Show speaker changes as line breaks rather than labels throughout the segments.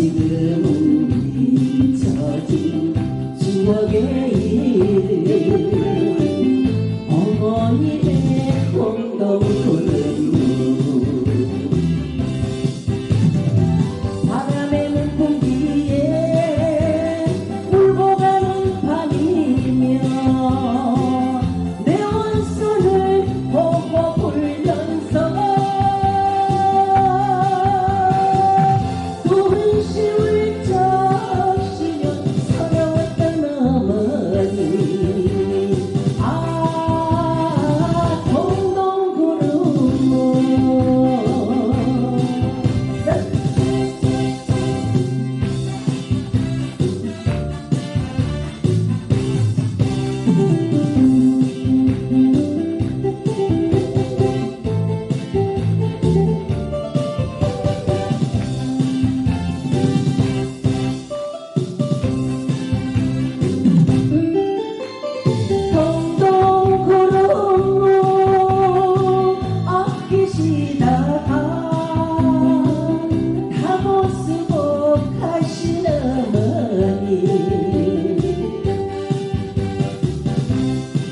지금은 미쳐진 추억에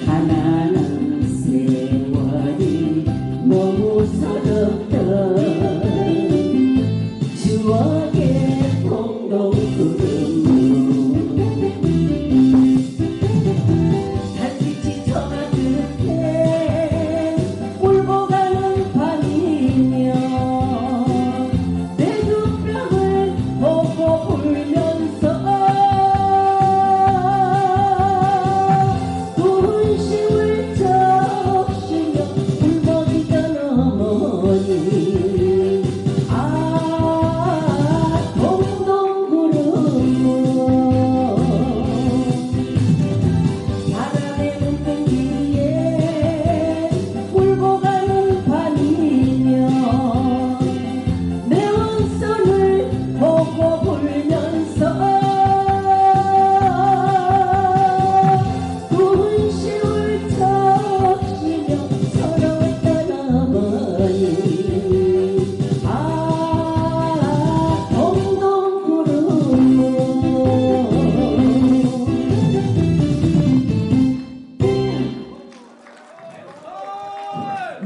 하나는 세월이 너무 서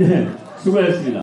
네, 수고하셨습니다.